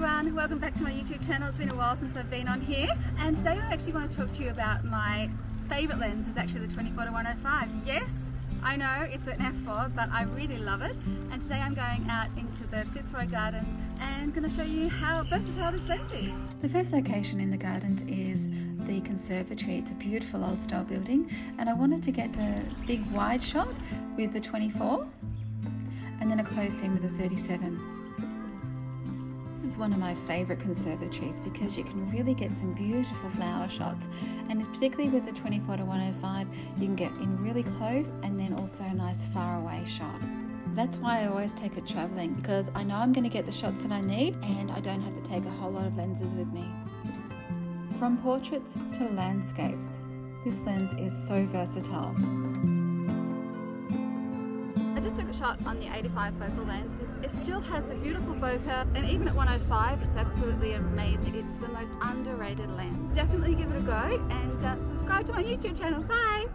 welcome back to my YouTube channel. It's been a while since I've been on here and today I actually want to talk to you about my favourite lens is actually the 24 to 105. Yes, I know it's an f4 but I really love it and today I'm going out into the Fitzroy Gardens and going to show you how versatile this lens is. The first location in the gardens is the conservatory. It's a beautiful old style building and I wanted to get the big wide shot with the 24 and then a close in with the 37. This is one of my favourite conservatories because you can really get some beautiful flower shots and particularly with the 24 to 105 you can get in really close and then also a nice far away shot. That's why I always take it travelling because I know I'm going to get the shots that I need and I don't have to take a whole lot of lenses with me. From portraits to landscapes, this lens is so versatile. Took a shot on the 85 focal length. It still has a beautiful bokeh and even at 105 it's absolutely amazing. It's the most underrated lens. Definitely give it a go and uh, subscribe to my YouTube channel. Bye!